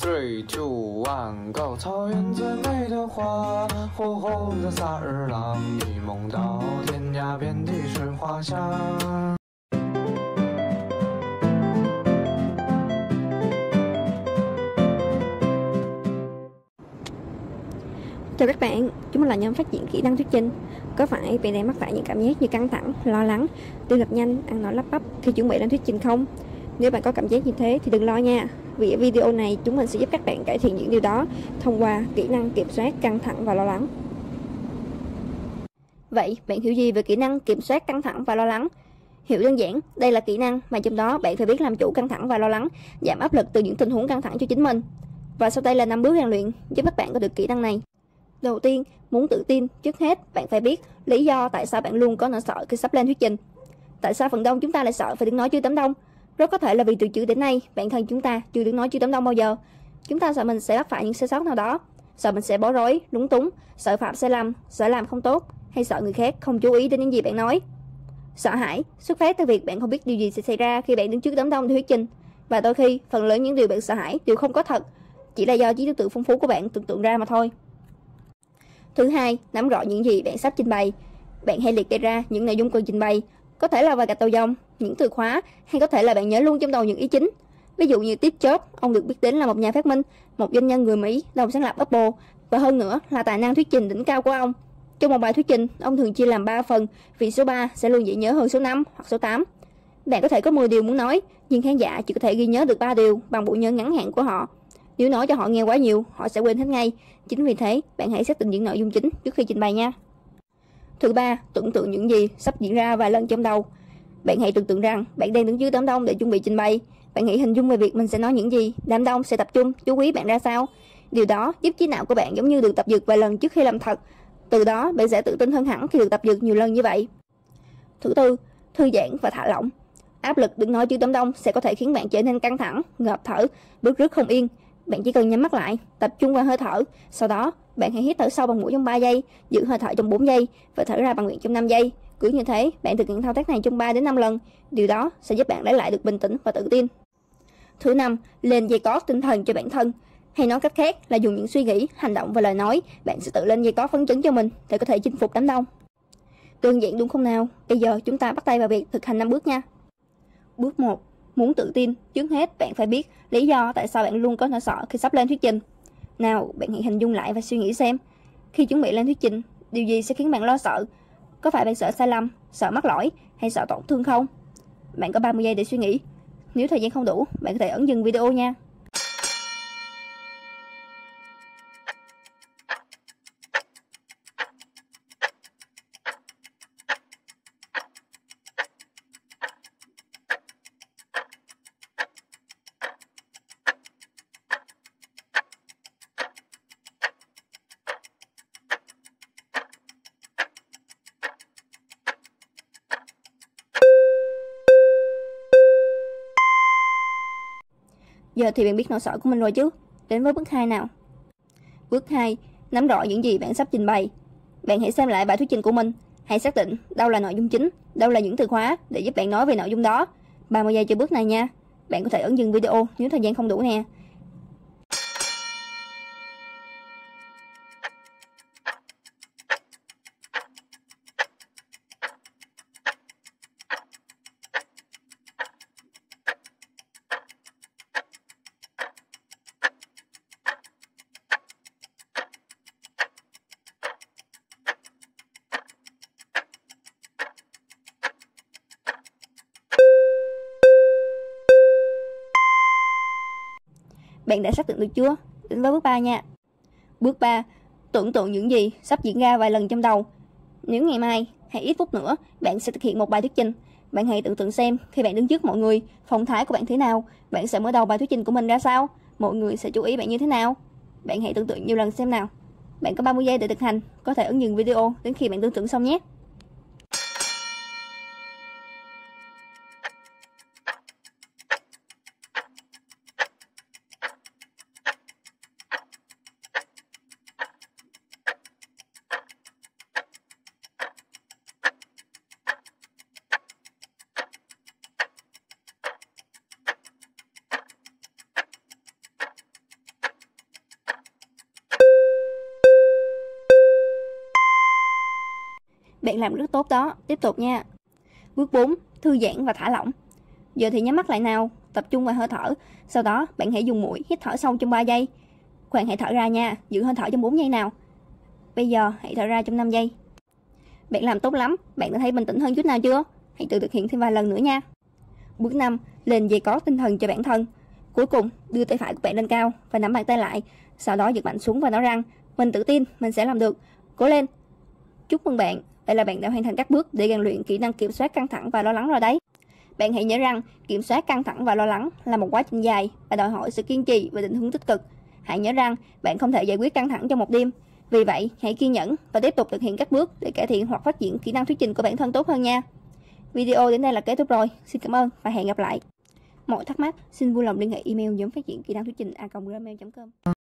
Three, two, one, go！草原最美的花，火红的萨日朗，一梦到天涯，遍地是花香。Chào các bạn, chúng mình là nhóm phát triển kỹ năng thuyết trình. Có phải bạn đang mắc phải những cảm giác như căng thẳng, lo lắng, tim đập nhanh, ăn nói lắp bắp khi chuẩn bị lên thuyết trình không? Nếu bạn có cảm giác như thế thì đừng lo nha. Vì ở video này chúng mình sẽ giúp các bạn cải thiện những điều đó thông qua kỹ năng kiểm soát căng thẳng và lo lắng. Vậy, bạn hiểu gì về kỹ năng kiểm soát căng thẳng và lo lắng? Hiểu đơn giản, đây là kỹ năng mà trong đó bạn phải biết làm chủ căng thẳng và lo lắng, giảm áp lực từ những tình huống căng thẳng cho chính mình. Và sau đây là năm bước rèn luyện giúp các bạn có được kỹ năng này. Đầu tiên, muốn tự tin, trước hết bạn phải biết lý do tại sao bạn luôn có nỗi sợ khi sắp lên thuyết trình. Tại sao phần đông chúng ta lại sợ phải đứng nói trước đám đông? Rất có thể là vì từ trước đến nay, bản thân chúng ta chưa được nói trước đám đông bao giờ. Chúng ta sợ mình sẽ mắc phải những sai sót nào đó, sợ mình sẽ bối rối, lúng túng, sợ phạm sai lầm, sợ làm không tốt, hay sợ người khác không chú ý đến những gì bạn nói. Sợ hãi xuất phát từ việc bạn không biết điều gì sẽ xảy ra khi bạn đứng trước đám đông để thuyết trình. Và đôi khi, phần lớn những điều bạn sợ hãi đều không có thật, chỉ là do trí tưởng tượng phong phú của bạn tưởng tượng ra mà thôi. Thứ hai, nắm rõ những gì bạn sắp trình bày. Bạn hãy liệt kê ra những nội dung cần trình bày, có thể là vài gạch đầu dòng, những từ khóa, hay có thể là bạn nhớ luôn trong đầu những ý chính. Ví dụ như Steve Jobs, ông được biết đến là một nhà phát minh, một doanh nhân người Mỹ, đồng sáng lập Apple, và hơn nữa là tài năng thuyết trình đỉnh cao của ông. Trong một bài thuyết trình, ông thường chia làm 3 phần, vì số 3 sẽ luôn dễ nhớ hơn số 5 hoặc số 8. Bạn có thể có 10 điều muốn nói, nhưng khán giả chỉ có thể ghi nhớ được 3 điều bằng bộ nhớ ngắn hạn của họ. Nếu nói cho họ nghe quá nhiều, họ sẽ quên hết ngay. Chính vì thế, bạn hãy xác định những nội dung chính trước khi trình bày nha. Thứ ba, tưởng tượng những gì sắp diễn ra vài lần trong đầu. Bạn hãy tưởng tượng rằng bạn đang đứng dưới đám đông để chuẩn bị trình bày. Bạn hãy hình dung về việc mình sẽ nói những gì, đám đông sẽ tập trung, chú ý bạn ra sao. Điều đó giúp trí não của bạn giống như được tập dượt vài lần trước khi làm thật. Từ đó, bạn sẽ tự tin hơn hẳn khi được tập dượt nhiều lần như vậy. Thứ tư, thư giãn và thả lỏng. Áp lực đứng nói trước đám đông sẽ có thể khiến bạn trở nên căng thẳng, ngợp thở, bước rứt không yên. Bạn chỉ cần nhắm mắt lại, tập trung vào hơi thở. Sau đó, bạn hãy hít thở sâu bằng mũi trong 3 giây, giữ hơi thở trong 4 giây và thở ra bằng miệng trong 5 giây. Cứ như thế, bạn thực hiện thao tác này trong 3 đến 5 lần. Điều đó sẽ giúp bạn lấy lại được bình tĩnh và tự tin. Thứ năm, lên dây cót tinh thần cho bản thân. Hay nói cách khác là dùng những suy nghĩ, hành động và lời nói, bạn sẽ tự lên dây cót phấn chấn cho mình để có thể chinh phục đám đông. Đơn giản đúng không nào? Bây giờ chúng ta bắt tay vào việc thực hành 5 bước nha. Bước 1. Muốn tự tin, trước hết bạn phải biết lý do tại sao bạn luôn có nỗi sợ khi sắp lên thuyết trình. Nào, bạn hãy hình dung lại và suy nghĩ xem, khi chuẩn bị lên thuyết trình, điều gì sẽ khiến bạn lo sợ? Có phải bạn sợ sai lầm, sợ mắc lỗi hay sợ tổn thương không? Bạn có 30 giây để suy nghĩ. Nếu thời gian không đủ, bạn có thể ấn dừng video nha. Giờ thì bạn biết nỗi sợ của mình rồi chứ. Đến với bước 2 nào. Bước 2, nắm rõ những gì bạn sắp trình bày. Bạn hãy xem lại bài thuyết trình của mình. Hãy xác định đâu là nội dung chính, đâu là những từ khóa để giúp bạn nói về nội dung đó. 30 giây cho bước này nha. Bạn có thể ấn dừng video nếu thời gian không đủ nè. Bạn đã xác định được chưa? Đến với bước 3 nha. Bước 3. Tưởng tượng những gì sắp diễn ra vài lần trong đầu. Nếu ngày mai hay ít phút nữa bạn sẽ thực hiện một bài thuyết trình, bạn hãy tưởng tượng xem khi bạn đứng trước mọi người, phong thái của bạn thế nào, bạn sẽ mở đầu bài thuyết trình của mình ra sao, mọi người sẽ chú ý bạn như thế nào. Bạn hãy tưởng tượng nhiều lần xem nào. Bạn có 30 giây để thực hành, có thể ấn dừng video đến khi bạn tưởng tượng xong nhé. Bạn làm rất tốt đó, tiếp tục nha. Bước 4. Thư giãn và thả lỏng. Giờ thì nhắm mắt lại nào, tập trung vào hơi thở. Sau đó, bạn hãy dùng mũi hít thở sâu trong 3 giây. Khoan hãy thở ra nha, giữ hơi thở trong 4 giây nào. Bây giờ, hãy thở ra trong 5 giây. Bạn làm tốt lắm, bạn đã thấy bình tĩnh hơn chút nào chưa? Hãy tự thực hiện thêm vài lần nữa nha. Bước 5. Lên dây có tinh thần cho bản thân. Cuối cùng, đưa tay phải của bạn lên cao và nắm bàn tay lại. Sau đó giật mạnh xuống và nói rằng, mình tự tin, mình sẽ làm được. Cố lên! Chúc mừng bạn, vậy là bạn đã hoàn thành các bước để rèn luyện kỹ năng kiểm soát căng thẳng và lo lắng rồi đấy. Bạn hãy nhớ rằng, kiểm soát căng thẳng và lo lắng là một quá trình dài và đòi hỏi sự kiên trì và định hướng tích cực. Hãy nhớ rằng, bạn không thể giải quyết căng thẳng trong một đêm. Vì vậy, hãy kiên nhẫn và tiếp tục thực hiện các bước để cải thiện hoặc phát triển kỹ năng thuyết trình của bản thân tốt hơn nha. Video đến đây là kết thúc rồi. Xin cảm ơn và hẹn gặp lại. Mọi thắc mắc, xin vui lòng liên hệ email nhóm phát triển kỹ năng thuyết trình a com